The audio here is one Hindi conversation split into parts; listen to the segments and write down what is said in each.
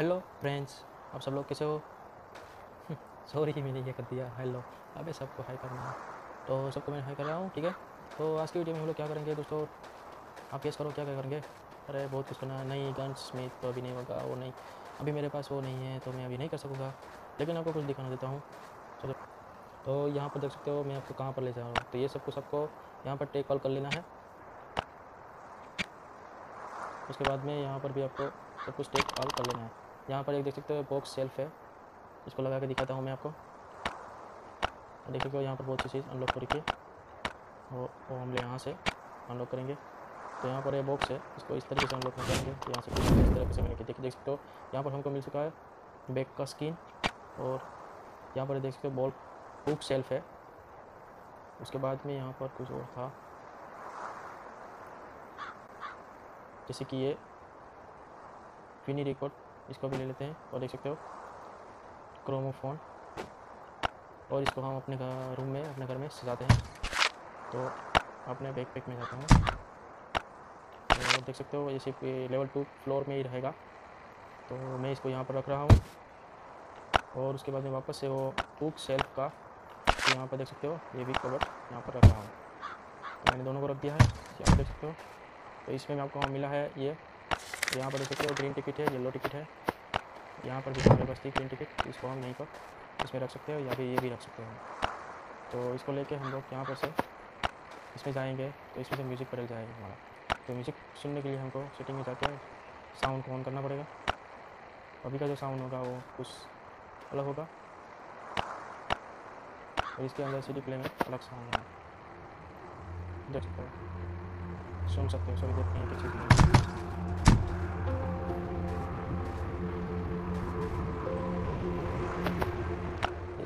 हेलो फ्रेंड्स, आप सब लोग कैसे हो? सॉरी कि मैंने ये कर दिया। हेलो। अबे सबको हाई करना है। तो सबको मैं हाई कर रहा हूँ, ठीक है? तो आज की वीडियो में हम लोग क्या करेंगे दोस्तों? आप गेस करो, क्या क्या करेंगे? अरे, बहुत कुछ करना है। नहीं गन स्मिथ तो अभी नहीं होगा, वो नहीं। अभी मेरे पास वो नहीं है तो मैं अभी नहीं कर सकूँगा। लेकिन आपको कुछ दिखाना देता हूँ। चलो। तो यहाँ पर देख सकते हो, मैं आपको कहाँ पर ले जा रहा हूँ। तो ये सब कुछ आपको यहाँ पर टेक कॉल कर लेना है। उसके बाद में यहाँ पर भी आपको सब कुछ टेक कॉल कर लेना है। यहाँ पर एक देख सकते हो बॉक्स सेल्फ है। इसको लगा के दिखाता हूँ मैं आपको। देख सकते हो, यहाँ पर बहुत सी चीज़ अनलॉक करके वो वो हम लोग यहाँ से अनलॉक करेंगे। तो यहाँ पर ये बॉक्स है, इसको इस तरीके से अनलॉक नहीं करेंगे यहाँ से इस तरीके से मैंने देख देख सकते हो। यहाँ पर हमको मिल चुका है बैक का स्किन और यहाँ पर देख सकते हो बॉल बुक सेल्फ है। उसके बाद में यहाँ पर कुछ और था। जैसे कि ये फिनी रिकॉर्ड इसको भी ले लेते हैं, और देख सकते हो क्रोमोफोन और इसको हम अपने घर रूम में, अपने घर में सजाते हैं। तो अपने बैक पैक में जाता हूँ। तो देख सकते हो, जैसे कि लेवल टू फ्लोर में ही रहेगा। तो मैं इसको यहाँ पर रख रहा हूँ। और उसके बाद में वापस से वो बुक सेल्फ का तो यहाँ पर देख सकते हो, ये भी कवर यहाँ पर रख रहा हूँ। तो मैंने दोनों को रख दिया है, यहाँ देख सकते हो। तो इसमें मैं आपको मिला है ये तो यहाँ पर देख सकते हो ग्रीन टिकट है येलो टिकट है। यहाँ पर भी हमारे पास थी ग्रीन टिकट इसको हम यहीं पर इसमें रख सकते हो या फिर ये भी रख सकते हो। तो इसको लेके हम लोग यहाँ पर से इसमें जाएँगे तो इसमें से म्यूज़िक बदल जाएगा हमारा। तो म्यूज़िक सुनने के लिए हमको सेटिंग में जाके साउंड को ऑन करना पड़ेगा। अभी का जो साउंड होगा वो कुछ अलग होगा। और इसके अंदर सी प्ले में अलग साउंड है देख सकते हो। सुन सकते हो सॉरी देखते हैं किसी भी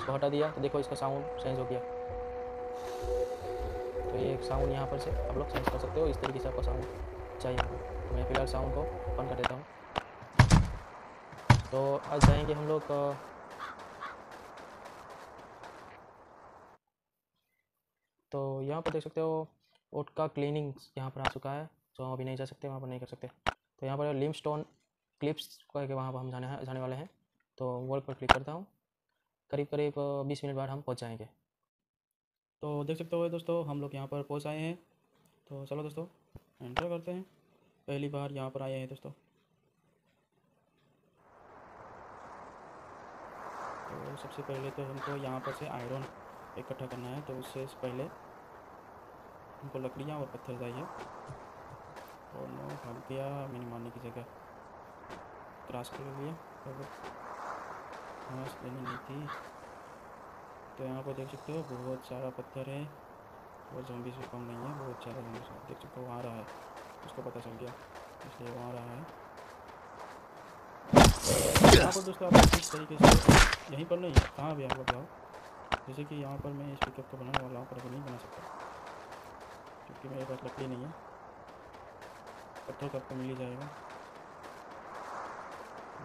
इसको हटा दिया। तो देखो इसका साउंड चेंज हो गया। तो ये साउंड यहाँ पर से आप लोग चेंज कर सकते हो। इस तरीके से आपका साउंड चाहिए होगा तो मैं फ़िलहाल साउंड को बंद कर देता हूँ। तो आज जाएँगे हम लोग तो यहाँ पर देख सकते हो ओट का क्लीनिंग यहाँ पर आ चुका है। जो हम अभी नहीं जा सकते, वहाँ पर नहीं कर सकते। तो यहाँ पर लिम स्टोन क्लिप्स करके वहाँ पर हम जाने हैं जाने वाले हैं। तो वॉल पर क्लिक करता हूँ। करीब करीब बीस मिनट बाद हम पहुँच जाएँगे। तो देख सकते हो दोस्तों, हम लोग यहाँ पर पहुँच आए हैं। तो चलो दोस्तों, एंटर करते हैं। पहली बार यहाँ पर आए हैं दोस्तों। तो सबसे पहले तो हमको यहाँ पर से आयरन इकट्ठा करना है। तो उससे पहले हमको लकड़ियाँ और पत्थर चाहिए। और नो, भाग मैंने मारने की जगह। क्रॉस कर लिया। लेनी नहीं थी। तो यहाँ पर देख सकते हो, बहुत सारा पत्थर है। और जम्बी से कम नहीं है, बहुत सारा जम्बी से देख सकते हो, वहाँ रहा है। उसको पता चल गया, इसलिए वहाँ रहा है। यहाँ पर दोस्तों, आप इस तरीके से यहीं पर नहीं, कहाँ भी आप लोग जाओ। जैसे कि यहाँ पर मैं इस पिकअप को बनाने वाला हूँ, पर नहीं बना सकता। क्योंकि मेरे पास लकड़ी नहीं है। पत्थर तो आपको मिल ही जाएगा।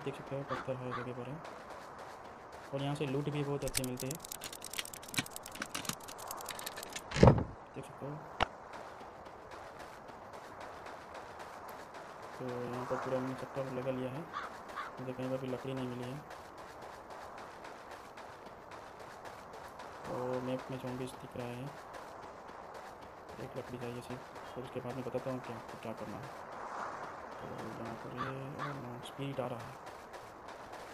देख सकते हो, पत्थर हर जगह पर है। और यहाँ से लूट भी बहुत अच्छे मिलते हैं। देख सकते हो। तो यहाँ पर पूरा मैंने चक्का लगा लिया है। मुझे कहीं पर भी लकड़ी नहीं मिली है। और मैप में zombies दिख रहा है। एक लकड़ी चाहिए सिर्फ़। और उसके बाद में बताता हूँ क्या क्या करना है। तो यहाँ पर ये स्पीड आ रहा है देख सकते हो स्पीड तो स्पीड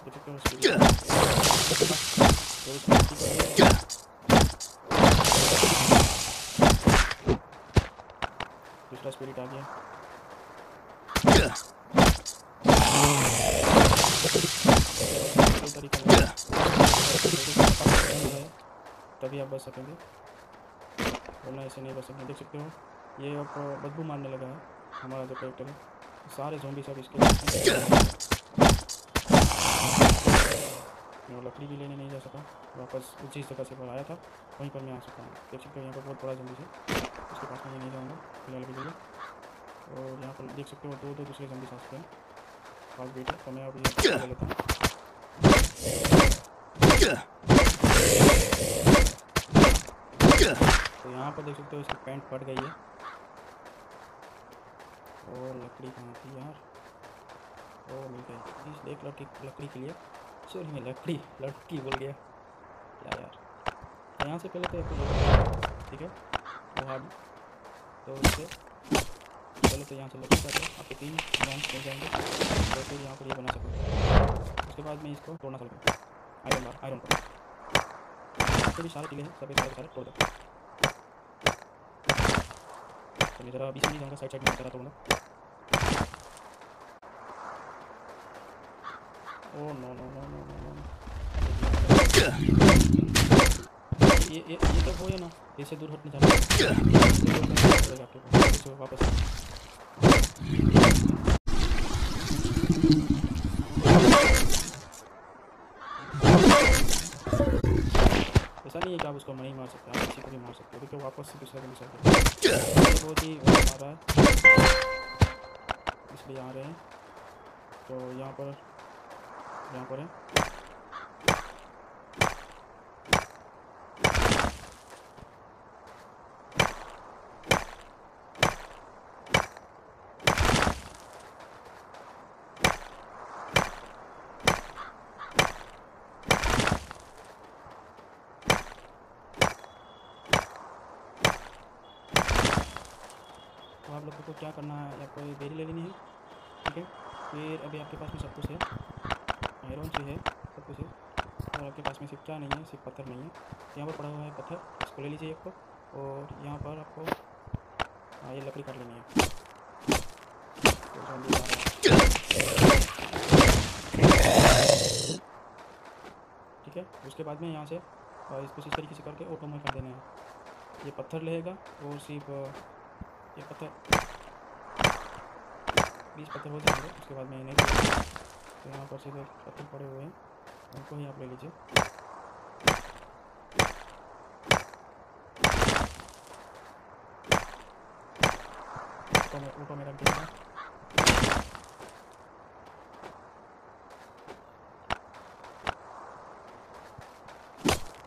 दूसरा स्पिरिट आ गया। तभी आप बच सकेंगे वरना ऐसे नहीं बच सकेंगे देख सकते हो ये बदबू मारने लगा है हमारा जो कैरेक्टर है सारे जोम्बी सब इसके मैं लकड़ी भी लेने नहीं जा सका। वापस उसी जगह से पर आया था, वहीं पर मैं आ सका हूँ। देख सकते हो यहाँ पर बहुत बड़ा जम्बी है, उसके पास में नहीं जाऊँगा, फ़िलहाल के लिए। और यहाँ पर देख सकते हो दो दो दूसरे जम्बी आ सकते हैं पास बेटे तो मैं ले लेता हूँ। तो यहाँ पर देख सकते हो, इसकी पैंट फट गई है। और लकड़ी कहाँ थी यार? ओ मिल गई। इस लड़की लकड़ी के लिए सॉरी मैं लकड़ी लड़की बोल गया। क्या यार, यहाँ से पहले तो एक ठीक है? वो हार्ड तो उससे पहले तो यहाँ से लकड़ी कर लो आपके तीन रॉन्ग्स मिल जाएँगे। तो फिर यहाँ पर ये बना सकूँ उसके बाद मैं इसको तोड़ना चालू आयरन बार आयरन को तो भी सारे टीले हैं। सभी सारे सारे तोड़ दो। तो मैं ज़रा बीच में नहीं जाऊँगा। साइड साइड में ज़रा तोड़ूँगा ओ no no no no no no ये ये ये तो हो या ना इससे दूर हटने वापस। ऐसा नहीं है कि आप उसको नहीं मार सकते आप किसी को भी मार सकते हो क्योंकि वापस से दूसरा तो बहुत ही आ रहा है। इसलिए आ रहे हैं। तो यहाँ पर यहाँ पर है आप लोगों को क्या करना है? आपको बेरी ले लेनी है, ठीक है? फिर अभी आपके पास में सब कुछ है। आयरन से है, सब कुछ है। और आपके पास में सिर्फ़ क्या नहीं है, सिर्फ़ पत्थर नहीं है। यहाँ पर पड़ा हुआ है पत्थर, इसको ले लीजिए आपको और यहाँ पर आपको हाँ ये लकड़ी काट लेनी है। ठीक है, उसके बाद में यहाँ से इसको इस तरीके से करके ऑटो में कर देना है। ये पत्थर लेगा और सिर्फ़, ये पत्थर, बीस पत्थर हो जाएँगे, उसके बाद में नहीं करूँगा। तो यहाँ पर सीधे पत्थर पड़े हुए हैं। उनको ही आप ले लीजिए। ऊपर में ऊपर में रख दीजिएगा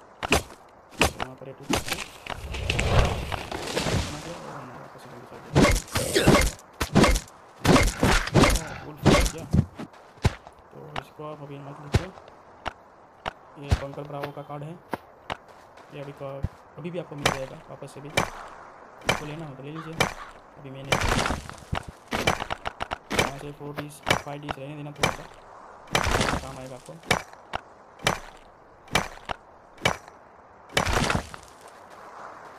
यहाँ पर एक टूट बना दिया और हमने वापस से बंद कर दिया हाँ, फुल फुल गया तो इसको आप अभी मत लीजिए ये पंकल ब्रावो का कार्ड है। ये अभी अभी भी आपको मिल जाएगा, वापस से भी। आपको लेना हो तो ले लीजिए। अभी मैंने यहाँ से फोर डीज फाइव डीज रहने देना थोड़ा सा। काम आएगा आपको।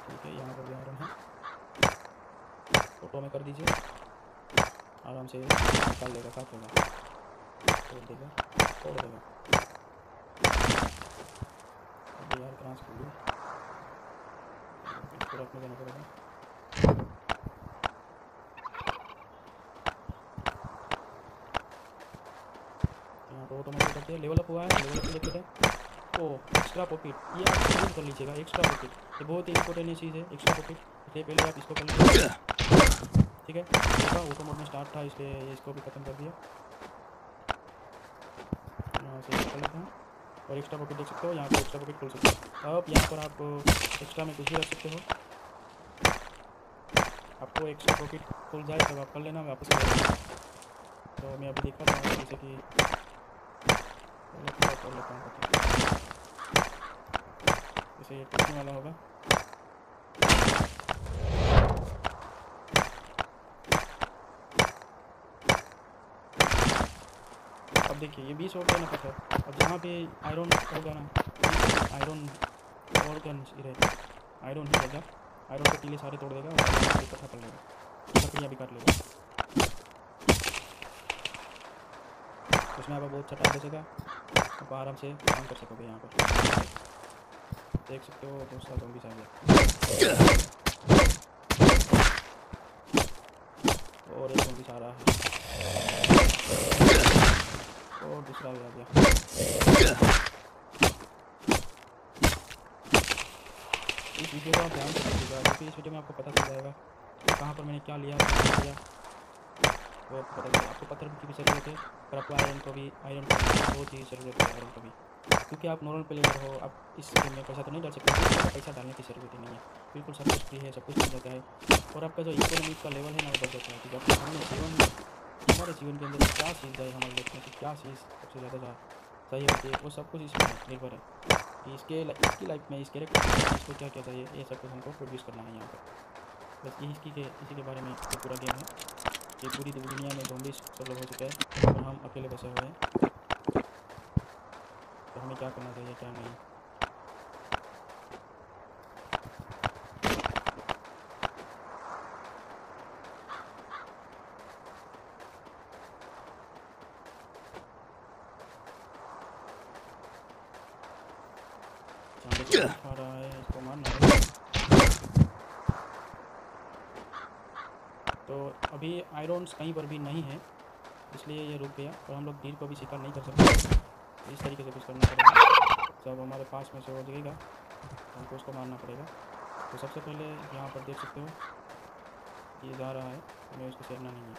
ठीक है, यहाँ पर भी आयरन है। फ़ोटो में कर दीजिए। आराम से निकाल देगा होगा तोड़ देगा तोड़ देगा। यार कर लिया इसको रखने देना पड़ेगा लेवल अप हुआ है लेवल अप देखते हैं। ओ एक्स्ट्रा प्रॉफिट ये आप यूज़ कर लीजिएगा एक्स्ट्रा प्रॉफिट ये बहुत ही इंपॉर्टेंट चीज़ है एक्स्ट्रा प्रॉफिट ये पहले आप इसको कर लीजिए ठीक है? देखा ऑटो मोड में स्टार्ट था, इसलिए इसको भी ख़त्म कर दिया। यहाँ से कर लेते हैं। और एक्स्ट्रा पॉकेट देख सकते हो, यहाँ पर एक्स्ट्रा पॉकेट खोल सकते हो। अब यहाँ पर आप एक्स्ट्रा में कुछ भी रख सकते हो। आपको एक्स्ट्रा पॉकेट खुल जाए, तब आप कर लेना वापस तो मैं अभी देखा था, जैसे कि लेता हूँ। जैसे ये टूटने वाला होगा। देखिए, ये बीस हो गया ना पत्थर अब जहाँ पे आयरन होगा ना आयरन ऑर्गन रहे। आयरन ही रहेगा आयरन के टीले सारे तोड़ देगा और इकट्ठा कर लेगा। लकड़ियाँ भी काट लेगा। उसमें आप बहुत अच्छा टाइम बचेगा आप आराम से काम कर सकोगे यहाँ पर। देख सकते हो दूसरा जोम्बी आ गया। और एक जोम्बी आ रहा है और दूसरा भी आ इस वीडियो को ध्यान क्योंकि इस वीडियो में आपको पता चल जाएगा कहाँ पर मैंने क्या लिया क्या लिया वो पता चलेगा आपको पत्थर की भी ज़रूरत है और आपको आयरन को भी आयरन बहुत ही ज़रूरत है आयरन को भी क्योंकि आप नॉर्मल प्लेयर हो आप इस गेम में पैसा तो नहीं डाल सकते पैसा डालने की ज़रूरत ही नहीं है बिल्कुल सब कुछ फ्री है सब कुछ मिल जाता है और आपका जो इकोनॉमिक का लेवल है ना वो बढ़ जाता है क्योंकि आपके जीवन हमारे जीवन के अंदर क्या चीज़ है, हमारे लाइफ में क्या चीज़ सबसे ज़्यादा सही होती है, वो सब कुछ इसमें निर्भर है। कि इसके इसकी लाइफ में इस इसको क्या क्या चाहिए, ये सब कुछ हमको प्रोड्यूस करना है यहाँ पर। बस इसकी के, इसी के बारे में ये पूरा गेम है। कि पूरी दुनिया में zombies सब लोग हो चुके हैं और हम अकेले बसे हुए हैं। तो हमें क्या करना चाहिए, क्या नहीं सामने से खा रहा है इसको मारना है तो अभी आयरन्स कहीं पर भी नहीं है, इसलिए ये रुक गया और हम लोग भीड़ को भी शिकार नहीं कर सकते। इस तरीके से कुछ करना पड़ेगा। जब हमारे पास में से हो जाएगा। हमको उसको मारना पड़ेगा। तो सबसे पहले यहाँ पर देख सकते हो, ये जा रहा है। हमें उसको छेड़ना नहीं है।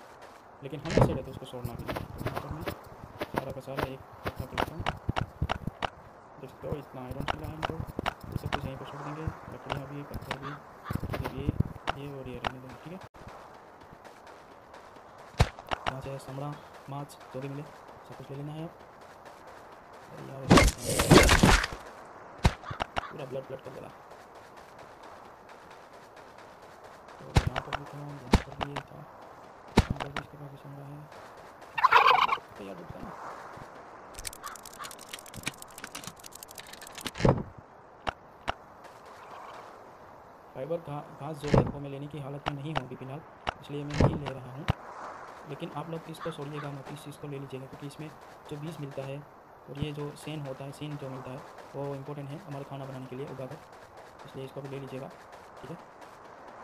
लेकिन हम छेड़े तो उसको छोड़ना मैं सारा का सारा एक सकते इतना आयरन मिला है ये सब कुछ यहीं पर छोड़ देंगे लकड़ियाँ भी पत्थर भी ये ये और ये रहने देंगे, ठीक है? यहाँ से समड़ा माछ जो भी मिले, सब कुछ ले लेना है। अरे यार पूरा ब्लड ब्लड कर देगा तो यहाँ पर भी था, यहाँ पर भी इसके पास समड़ा है। तो यार रुकता ना फाइबर घास जो है वो मैं लेने की हालत में नहीं हूँ अभी फ़िलहाल, इसलिए मैं नहीं ले रहा हूँ। लेकिन आप लोग इसको छोड़िएगा मत, इस चीज़ को ले लीजिएगा, क्योंकि इसमें जो बीज मिलता है और ये जो सेन होता है, सीन जो मिलता है, वो इम्पोर्टेंट है हमारे खाना बनाने के लिए उगाकर इसलिए इसको भी ले लीजिएगा, ठीक है?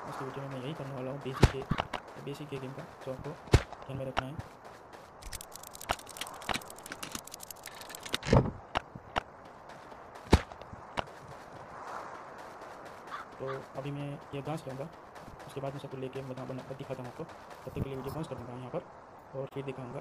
इसके वीडियो में मैं यही करने वाला हूँ बेसिक के बेसिक के गेम का, जो आपको ध्यान में रखना है। तो अभी मैं ये घास लूँगा उसके बाद मैं सबको लेके मैं बना बना दिखाता हूँ आपको। तब तक के लिए वीडियो पॉज कर दूँगा यहाँ पर और फिर दिखाऊँगा।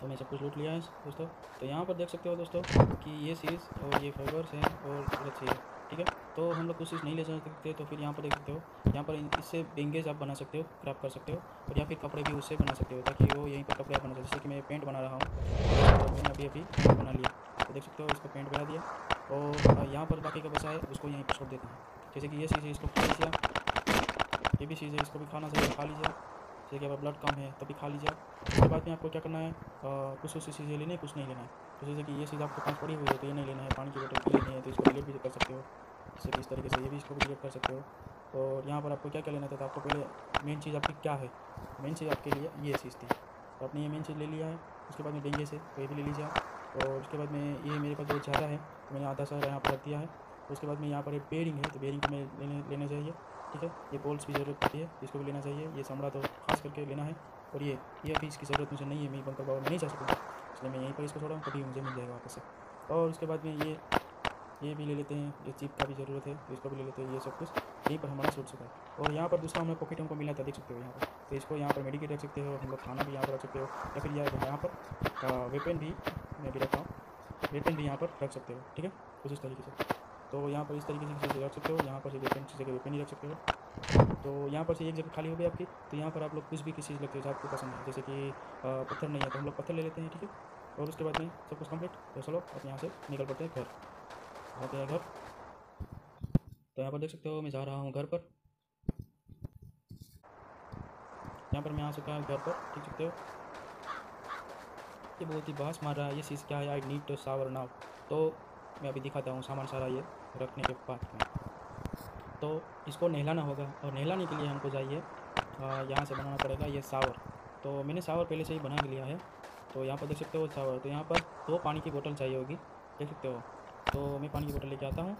तो मैं सब कुछ लूट लिया है दोस्तों। तो यहाँ पर देख सकते हो दोस्तों कि ये चीज़ और ये फाइबर्स हैं और गलत है, ठीक है? तो हम लोग कुछ चीज़ नहीं ले सकते तो फिर यहाँ पर देख सकते हो। यहाँ पर इससे बेंगेज आप बना सकते हो क्राफ्ट कर सकते हो और या फिर कपड़े भी उससे बना सकते हो ताकि वो यहीं पर कपड़े बना सकते जैसे कि मैं पेंट बना रहा हूँ। तो मैंने अभी अभी बना लिया। तो देख सकते हो इसको पेंट बना दिया। और यहाँ पर बाकी का बचा है, उसको यहीं पर छोड़ देता हूँ। जैसे कि ये चीज़ है, इसको खा लीजिए ये भी चीज़ है, इसको भी खाना चाहिए, खा लीजिए जैसे कि अगर ब्लड कम है, तभी खा लीजिए उसके बाद में आपको क्या करना है कुछ कुछ चीज़ें लेनी है, कुछ नहीं लेना है। तो जैसे कि ये चीज़ आपके पास पड़ी हुई है तो ये नहीं लेना है, पानी की बोतल लेनी है तो इसको डिलीट भी कर सकते हो। जैसे कि इस तरीके से ये भी इसको डिलीट कर सकते हो। और यहाँ पर आपको क्या क्या लेना था तो आपको पहले मेन चीज़ आपकी क्या है? मेन चीज़ आपके लिए ये चीज़ थी। तो आपने ये मेन चीज़ ले लिया है, उसके बाद में डेंगे से तो ये भी ले लीजिए आप। और उसके बाद में ये मेरे पास जो चारा है तो मैंने आधा सा यहाँ पर रख दिया है। उसके बाद में यहाँ पर एक बेरिंग है तो बेरिंग को मैं लेने, लेना चाहिए, ठीक है? ये पोल्स भी ज़रूरत पड़ती है इसको भी लेना चाहिए, ये समड़ा तो खास करके लेना है, और ये ये अभी इसकी ज़रूरत मुझे नहीं है, मैं बंकर बाबा में नहीं जा सकूँगा। इसलिए मैं यहीं पर इसको छोड़ा हूँ कभी मुझे मिल जाएगा वापस से। और उसके बाद में ये ये भी ले लेते हैं ये चिप का भी ज़रूरत है तो इसको भी ले लेते हैं, ये सब कुछ, यहीं पर हमारा छूट चुका है और यहाँ पर दूसरा हमें पॉकेट हमको मिला था, देख सकते हो यहाँ पर। तो इसको यहाँ पर मेडिकेट रख सकते हो, हम लोग खाना भी यहाँ पर रख सकते हो, या फिर यहाँ पर वेपन भी मैं भी रखा हूँ। वेपन भी यहाँ पर रख सकते हो, ठीक है? कुछ इस तरीके से। तो यहाँ पर इस तरीके से चीज़ें रख सकते हो। यहाँ पर से वेपन जगह वेपन ही रख सकते हो। तो यहाँ पर से एक जगह खाली हो गई आपकी। तो यहाँ पर आप लोग कुछ भी किसी चीज़ लगते हो, आपको पसंद है। जैसे कि पत्थर नहीं है तो हम लोग पत्थर ले लेते हैं, ठीक है? और उसके बाद में सब कुछ कंप्लीट तो चलो आप यहाँ से निकल पड़ते हैं घर। आते हैं घर। तो यहाँ पर देख सकते हो, मैं जा रहा हूँ घर पर। यहाँ पर मैं आ चुका हूँ घर पर, देख सकते हो। ये बहुत ही बास मार रहा है। ये चीज़ क्या है? I need to shower now तो मैं अभी दिखाता हूँ सामान सारा ये रखने के बाद में। तो इसको नहलाना होगा और नहलाने के लिए हमको चाहिए यहाँ से बनाना पड़ेगा ये सावर तो मैंने सावर पहले से ही बना लिया है। तो यहाँ पर देख सकते हो सावर तो यहाँ पर दो पानी की बोतल चाहिए होगी। देख सकते हो। तो मैं पानी की बोतल लेके आता हूँ।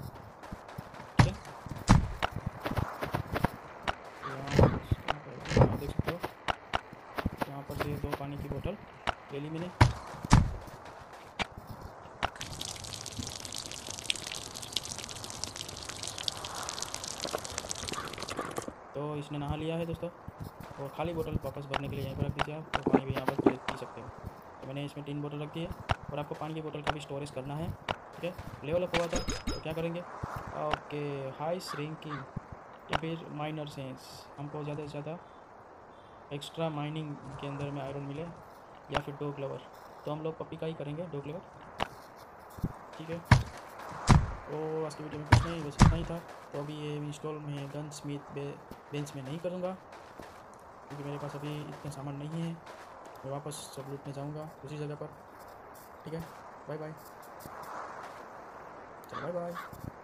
देख सकते हो। यहाँ पर दो पानी की बोतल ले ली मैंने। तो इसने नहा लिया है दोस्तों। और खाली बोतल वापस भरने के लिए यहीं पर रख दीजिए आप और पानी भी यहाँ पर पी सकते हो। तो मैंने इसमें तीन बोतल रख है और आपको पानी की बोतल का भी स्टोरेज करना है ठीक है? लेवल अप हुआ था तो क्या करेंगे? ओके हाई श्रिंकिंग या फिर माइनर सेंस हमको ज़्यादा से ज़्यादा एक्स्ट्रा माइनिंग के अंदर में आयरन मिले या फिर डॉग लवर तो हम लोग पपी का ही करेंगे डॉग लवर ठीक है? और आज की वीडियो में कुछ नहीं बस इतना ही था। तो अभी ये इंस्टॉल में गन स्मिथ बे, बेंच में नहीं करूँगा, क्योंकि मेरे पास अभी इतने सामान नहीं है। मैं वापस सब लूटने जाऊँगा उसी जगह पर। ठीक है? Bye bye bye bye